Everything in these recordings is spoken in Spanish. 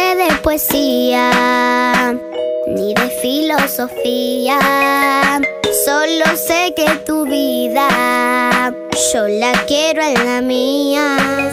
Sé de poesía ni de filosofía. Solo sé que tu vida yo la quiero en la mía.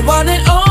One want it all.